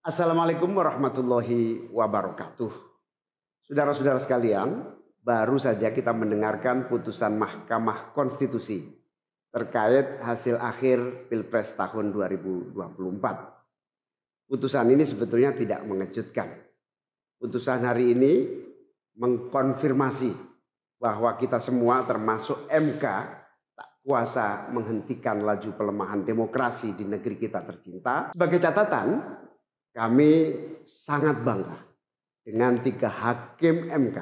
Assalamualaikum warahmatullahi wabarakatuh. Saudara-saudara sekalian, baru saja kita mendengarkan putusan Mahkamah Konstitusi terkait hasil akhir Pilpres tahun 2024. Putusan ini sebetulnya tidak mengejutkan. Putusan hari ini mengkonfirmasi bahwa kita semua termasuk MK tak kuasa menghentikan laju pelemahan demokrasi di negeri kita tercinta. Sebagai catatan, kami sangat bangga dengan tiga hakim MK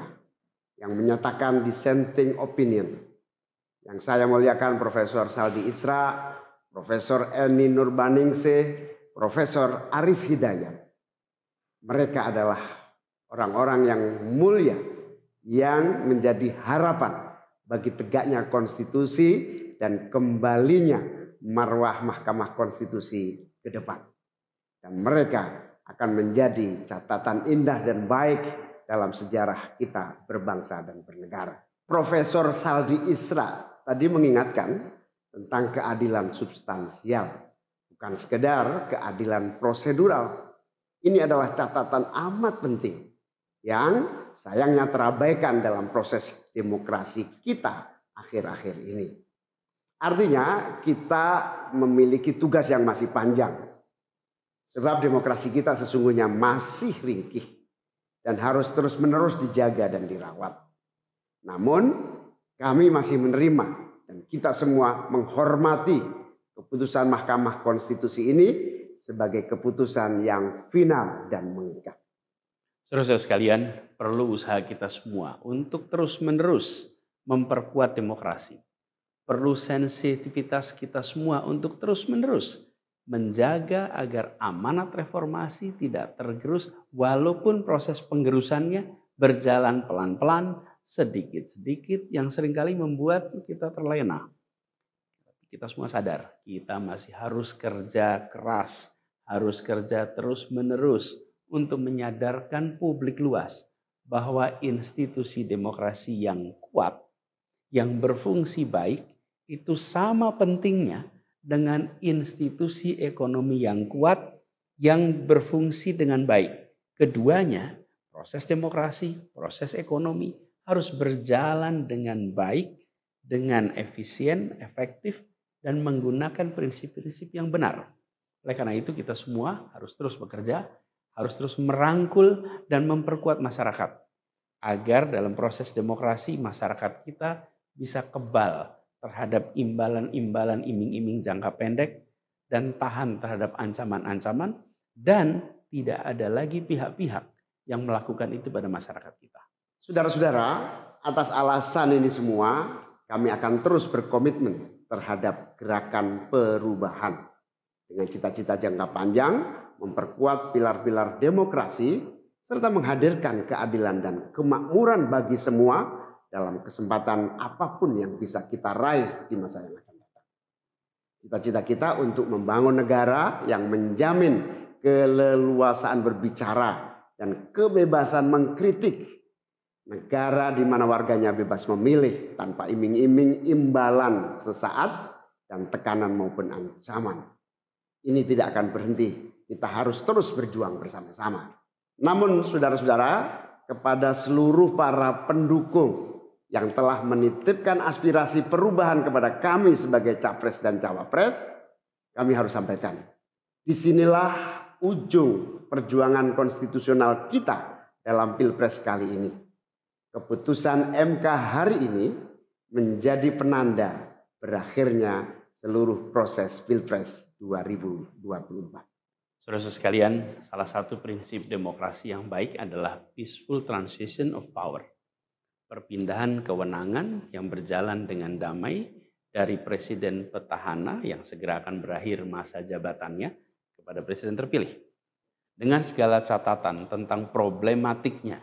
yang menyatakan dissenting opinion. Yang saya muliakan Profesor Saldi Isra, Profesor Eni Nurbaningse, Profesor Arif Hidayat. Mereka adalah orang-orang yang mulia yang menjadi harapan bagi tegaknya konstitusi dan kembalinya marwah Mahkamah Konstitusi ke depan. Dan mereka akan menjadi catatan indah dan baik dalam sejarah kita berbangsa dan bernegara. Profesor Saldi Isra tadi mengingatkan tentang keadilan substansial, bukan sekedar keadilan prosedural. Ini adalah catatan amat penting yang sayangnya terabaikan dalam proses demokrasi kita akhir-akhir ini. Artinya kita memiliki tugas yang masih panjang Sebab demokrasi kita sesungguhnya masih ringkih dan harus terus-menerus dijaga dan dirawat. Namun kami masih menerima dan kita semua menghormati keputusan Mahkamah Konstitusi ini sebagai keputusan yang final dan mengikat. Saudara-saudara sekalian, perlu usaha kita semua untuk terus-menerus memperkuat demokrasi. Perlu sensitivitas kita semua untuk terus-menerus menjaga agar amanat reformasi tidak tergerus walaupun proses penggerusannya berjalan pelan-pelan, sedikit-sedikit yang sering kali membuat kita terlena. Kita semua sadar, kita masih harus kerja keras, harus kerja terus-menerus untuk menyadarkan publik luas bahwa institusi demokrasi yang kuat, yang berfungsi baik, itu sama pentingnya dengan institusi ekonomi yang kuat yang berfungsi dengan baik. Keduanya, proses demokrasi, proses ekonomi harus berjalan dengan baik, dengan efisien, efektif, dan menggunakan prinsip-prinsip yang benar. Oleh karena itu kita semua harus terus bekerja, harus terus merangkul dan memperkuat masyarakat. Agar dalam proses demokrasi masyarakat kita bisa kebal terhadap imbalan-imbalan iming-iming jangka pendek dan tahan terhadap ancaman-ancaman dan tidak ada lagi pihak-pihak yang melakukan itu pada masyarakat kita. Saudara-saudara, atas alasan ini semua kami akan terus berkomitmen terhadap gerakan perubahan dengan cita-cita jangka panjang, memperkuat pilar-pilar demokrasi, serta menghadirkan keadilan dan kemakmuran bagi semua dalam kesempatan apa pun yang bisa kita raih di masa yang akan datang. Cita-cita kita untuk membangun negara yang menjamin keleluasaan berbicara dan kebebasan mengkritik. Negara di mana warganya bebas memilih tanpa iming-iming imbalan sesaat dan tekanan maupun ancaman. Ini tidak akan berhenti. Kita harus terus berjuang bersama-sama. Namun saudara-saudara, kepada seluruh para pendukung yang telah menitipkan aspirasi perubahan kepada kami sebagai capres dan cawapres, kami harus sampaikan. Di sinilah ujung perjuangan konstitusional kita dalam pilpres kali ini. Keputusan MK hari ini menjadi penanda berakhirnya seluruh proses pilpres 2024. Saudara sekalian, salah satu prinsip demokrasi yang baik adalah peaceful transition of power perpindahan kewenangan yang berjalan dengan damai dari presiden petahana yang segera akan berakhir masa jabatannya kepada presiden terpilih. Dengan segala catatan tentang problematiknya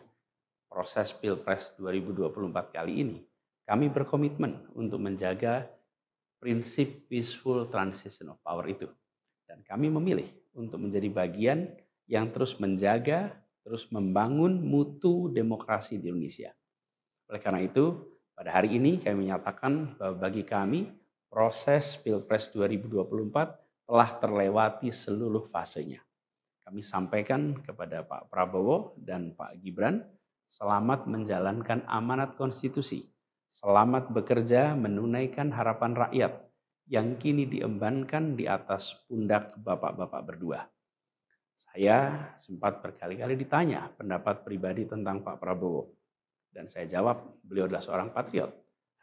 proses Pilpres 2024 kali ini, kami berkomitmen untuk menjaga prinsip peaceful transition of power itu. Dan kami memilih untuk menjadi bagian yang terus menjaga, terus membangun mutu demokrasi di Indonesia oleh karena itu, pada hari ini kami menyatakan bahwa bagi kami proses Pilpres 2024 telah terlewati seluruh fasenya. kami sampaikan kepada Pak Prabowo dan Pak Gibran, selamat menjalankan amanat konstitusi, selamat bekerja menunaikan harapan rakyat yang kini diembankan di atas pundak bapak-bapak berdua. Saya sempat berkali-kali ditanya pendapat pribadi tentang Pak Prabowo. Dan saya jawab, beliau adalah seorang patriot.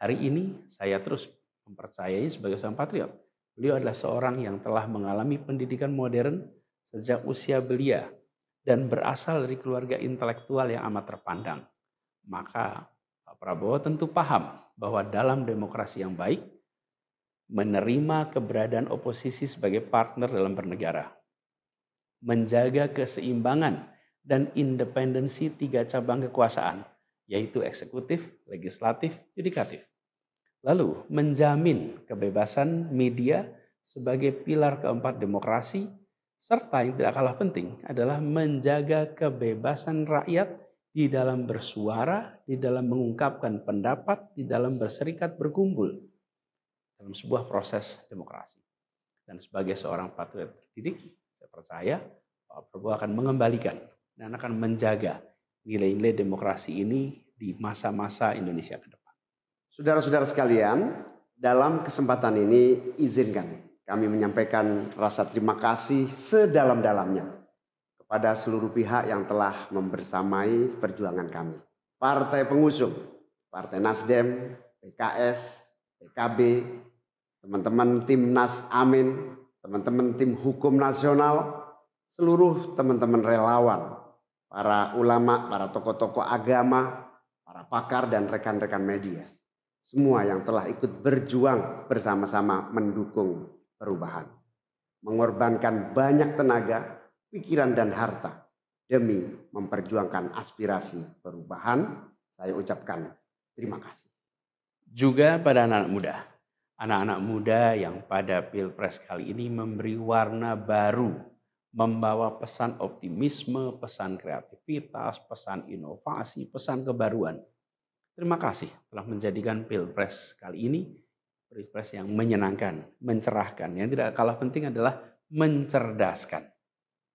Hari ini saya terus mempercayai sebagai seorang patriot. Beliau adalah seorang yang telah mengalami pendidikan modern sejak usia belia dan berasal dari keluarga intelektual yang amat terpandang. Maka Pak Prabowo tentu paham bahwa dalam demokrasi yang baik, menerima keberadaan oposisi sebagai partner dalam bernegara, menjaga keseimbangan dan independensi tiga cabang kekuasaan, yaitu eksekutif, legislatif, yudikatif. Lalu menjamin kebebasan media sebagai pilar keempat demokrasi serta yang tidak kalah penting adalah menjaga kebebasan rakyat di dalam bersuara, di dalam mengungkapkan pendapat, di dalam berserikat berkumpul dalam sebuah proses demokrasi. Dan sebagai seorang patriot terdidik, saya percaya Pak Prabowo akan mengembalikan dan akan menjaga nilai-nilai demokrasi ini di masa-masa Indonesia ke depan. Saudara-saudara sekalian, dalam kesempatan ini izinkan kami menyampaikan rasa terima kasih sedalam-dalamnya kepada seluruh pihak yang telah membersamai perjuangan kami. Partai pengusung, Partai Nasdem, PKS, PKB, teman-teman tim Nas Amin, teman-teman tim hukum nasional, seluruh teman-teman relawan, para ulama, para tokoh-tokoh agama, para pakar dan rekan-rekan media. Semua yang telah ikut berjuang bersama-sama mendukung perubahan. Mengorbankan banyak tenaga, pikiran dan harta demi memperjuangkan aspirasi perubahan. Saya ucapkan terima kasih. Juga pada anak-anak muda. Anak-anak muda yang pada Pilpres kali ini memberi warna baru, membawa pesan optimisme, pesan kreativitas, pesan inovasi, pesan kebaruan. Terima kasih telah menjadikan Pilpres kali ini Pilpres yang menyenangkan, mencerahkan. Yang tidak kalah penting adalah mencerdaskan.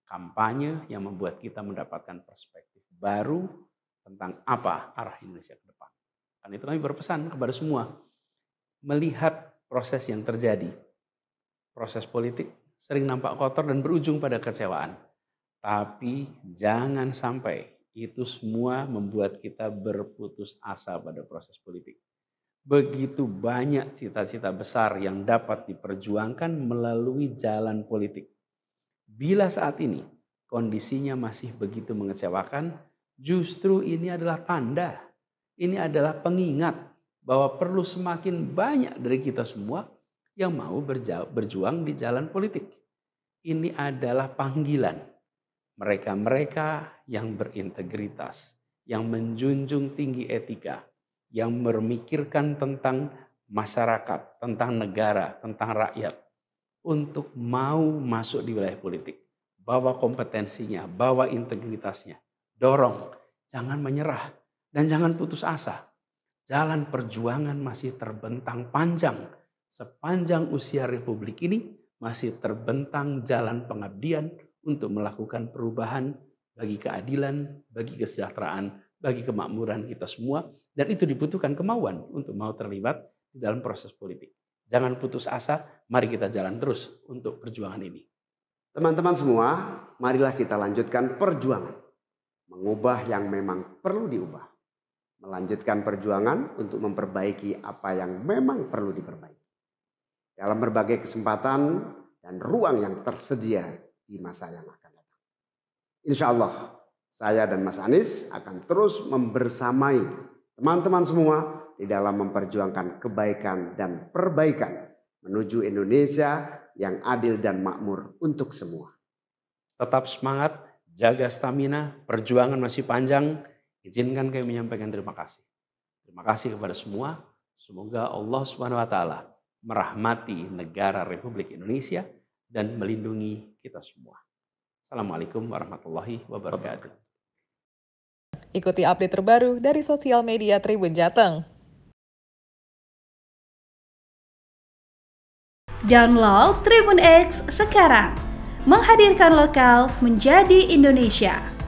Kampanye yang membuat kita mendapatkan perspektif baru tentang apa arah Indonesia ke depan. Karena itu kami berpesan kepada semua, melihat proses yang terjadi. Proses politik sering nampak kotor dan berujung pada kecewaan. Tapi jangan sampai itu semua membuat kita berputus asa pada proses politik. Begitu banyak cita-cita besar yang dapat diperjuangkan melalui jalan politik. Bila saat ini kondisinya masih begitu mengecewakan, justru ini adalah tanda, ini adalah pengingat bahwa perlu semakin banyak dari kita semua yang mau berjuang di jalan politik. Ini adalah panggilan mereka-mereka yang berintegritas, yang menjunjung tinggi etika, yang memikirkan tentang masyarakat, tentang negara, tentang rakyat untuk mau masuk di wilayah politik. Bawa kompetensinya, bawa integritasnya. Dorong, jangan menyerah dan jangan putus asa. Jalan perjuangan masih terbentang panjang. Sepanjang usia republik ini masih terbentang jalan pengabdian untuk melakukan perubahan bagi keadilan, bagi kesejahteraan, bagi kemakmuran kita semua dan itu dibutuhkan kemauan untuk mau terlibat di dalam proses politik. Jangan putus asa, mari kita jalan terus untuk perjuangan ini. Teman-teman semua, marilah kita lanjutkan perjuangan. Mengubah yang memang perlu diubah. Melanjutkan perjuangan untuk memperbaiki apa yang memang perlu diperbaiki. Dalam berbagai kesempatan dan ruang yang tersedia di masa yang akan datang. Insya Allah, saya dan Mas Anies akan terus membersamai teman-teman semua di dalam memperjuangkan kebaikan dan perbaikan menuju Indonesia yang adil dan makmur untuk semua. Tetap semangat, jaga stamina, perjuangan masih panjang. Izinkan kami menyampaikan terima kasih. Terima kasih kepada semua. Semoga Allah Subhanahu wa taala merahmati negara Republik Indonesia dan melindungi kita semua. Assalamualaikum warahmatullahi wabarakatuh. Ikuti update terbaru dari sosial media Tribun Jateng. Download Tribun X sekarang menghadirkan lokal menjadi Indonesia.